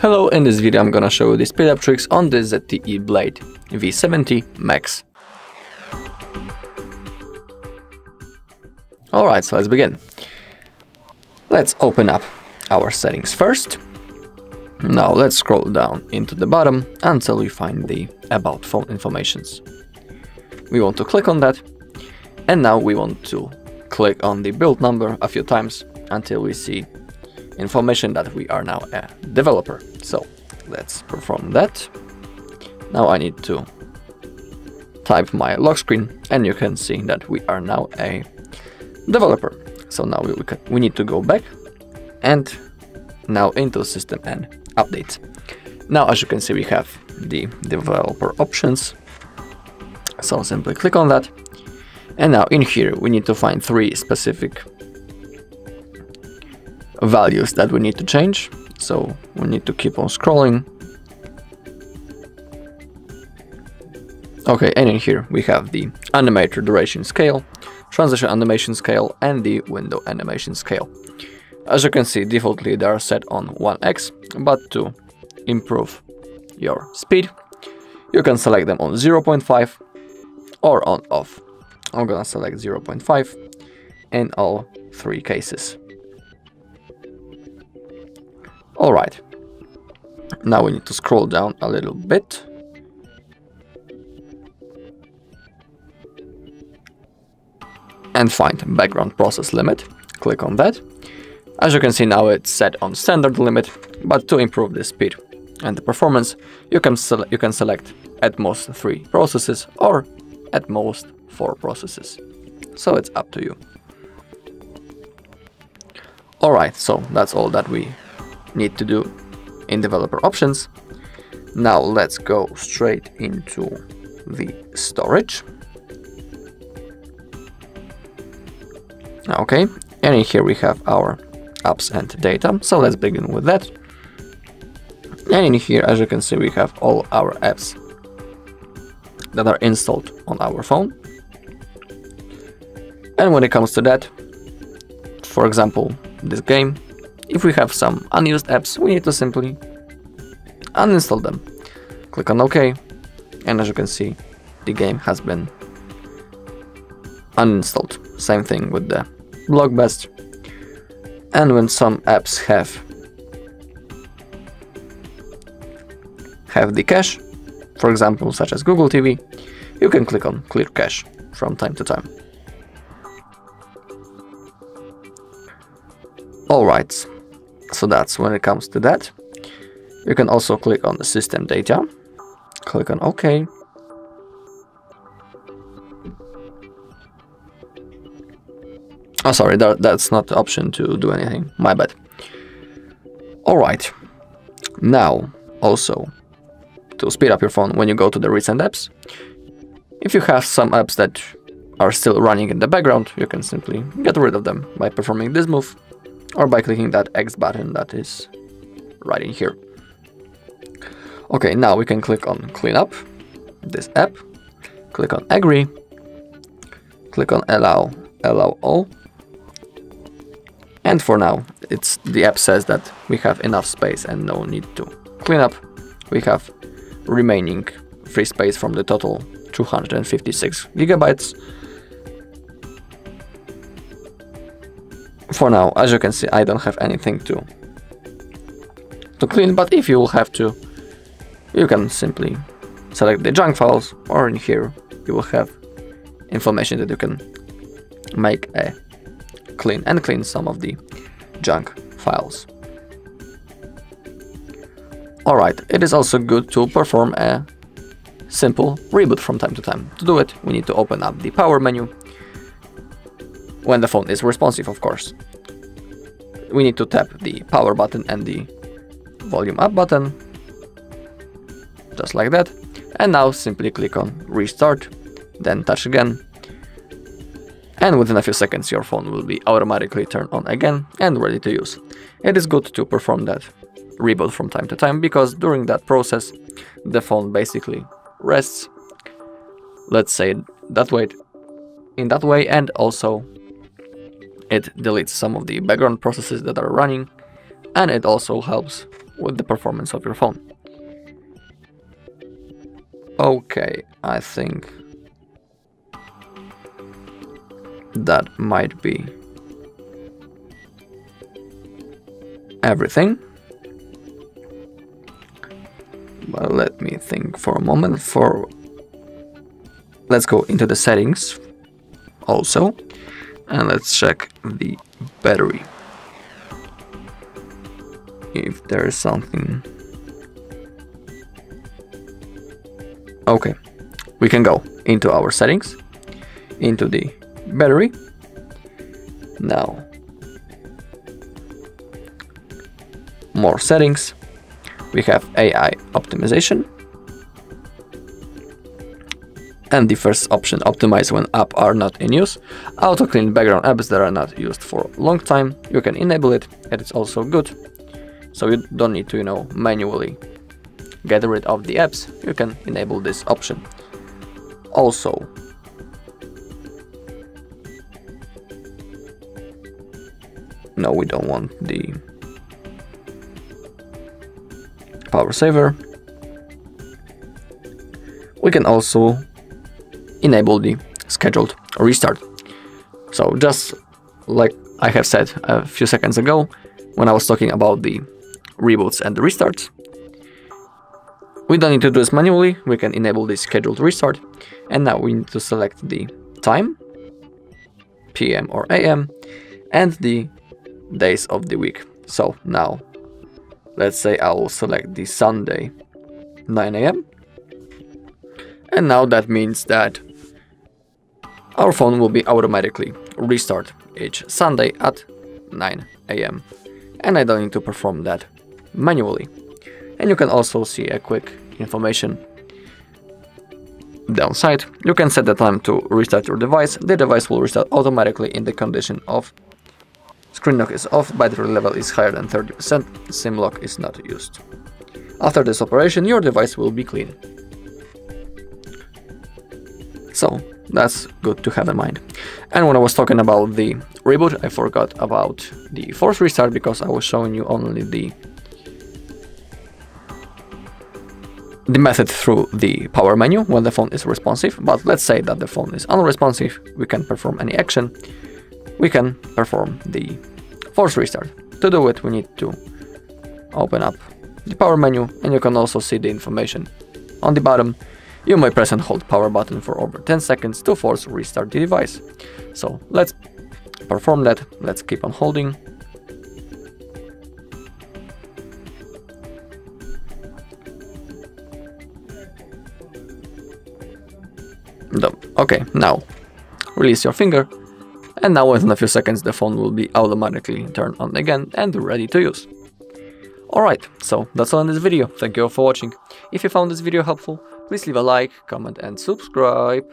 Hello, in this video I'm gonna show you the speed up tricks on the ZTE Blade V70 Max. Alright, so let's begin. Let's open up our settings first. Now let's scroll down into the bottom until we find the about phone informations. We want to click on that and now we want to click on the build number a few times until we see information that we are now a developer. So let's perform that. Now I need to type my lock screen and you can see that we are now a developer. So now we, we need to go back and now into system and updates. Now as you can see we have the developer options. So simply click on that. And now in here we need to find three specific values that we need to change. So we need to keep on scrolling. Okay, and in here we have the animator duration scale, transition animation scale, and the window animation scale. As you can see, defaultly they are set on 1x, but to improve your speed, you can select them on 0.5 or on off. I'm gonna select 0.5 in all three cases. Alright. Now we need to scroll down a little bit. And find background process limit. Click on that. As you can see now it's set on standard limit, but to improve the speed and the performance, you can, you can select at most 3 processes or at most 4 processes. So it's up to you. Alright, so that's all that we need to do in developer options. Now let's go straight into the storage. Okay, and in here we have our apps and data. So let's begin with that. And in here, as you can see, we have all our apps that are installed on our phone. And when it comes to that, for example, this game, if we have some unused apps, we need to simply uninstall them. Click on OK, and as you can see, the game has been uninstalled. Same thing with the Block Blast. And when some apps have have the cache, for example, such as Google TV, you can click on Clear Cache from time to time. Alright, so that's when it comes to that. You can also click on the system data, click on OK. Oh, sorry, that, that's not the option to do anything, my bad. Alright, now also to speed up your phone when you go to the recent apps. If you have some apps that are still running in the background, you can simply get rid of them by performing this move or by clicking that X button that is right in here. Okay, now we can click on clean up this app, click on agree, click on allow, allow all. And for now, it's the app says that we have enough space and no need to clean up. We have remaining free space from the total 256 gigabytes for now, as you can see, I don't have anything to to clean, but if you will have to, you can simply select the junk files, or in here you will have information that you can make a clean and clean some of the junk files. Alright, it is also good to perform a simple reboot from time to time. To do it, we need to open up the power menu when the phone is responsive, of course. We need to tap the power button and the volume up button, just like that. And now simply click on restart, then touch again. And within a few seconds your phone will be automatically turned on again and ready to use. It is good to perform that reboot from time to time because during that process the phone basically rests, let's say that way, in that way and also it deletes some of the background processes that are running and it also helps with the performance of your phone. Okay, I think that might be everything. Well, let me think for a moment for let's go into the settings also and let's check the battery. If there is something. Okay we can go into our settings into the battery. Now more settings. We have AI optimization and the first option optimize when apps are not in use. Auto clean background apps that are not used for a long time you can enable it and it's also good. So you don't need to you know manually get rid of the apps you can enable this option. Also no we don't want the power saver. We can also enable the scheduled restart. So just like I have said a few seconds ago when I was talking about the reboots and the restarts, we don't need to do this manually, we can enable the scheduled restart and now we need to select the time, PM or AM, and the days of the week. So now, let's say I will select the Sunday 9 am and now that means that our phone will be automatically restart each Sunday at 9 am and I don't need to perform that manually. And you can also see a quick information downside. You can set the time to restart your device. The device will restart automatically in the condition of screen lock is off, battery level is higher than 30%, SIM lock is not used. After this operation, your device will be clean. That's good to have in mind. And when I was talking about the reboot, I forgot about the force restart because I was showing you only the the method through the power menu when the phone is responsive, but let's say that the phone is unresponsive, we can perform any action, we can perform the force restart. To do it, we need to open up the power menu and you can also see the information on the bottom you may press and hold power button for over 10 seconds to force restart the device. So let's perform that, let's keep on holding. Okay, now release your finger and now within a few seconds the phone will be automatically turned on again and ready to use. Alright, so that's all in this video, thank you all for watching. If you found this video helpful, Please leave a like, comment and subscribe.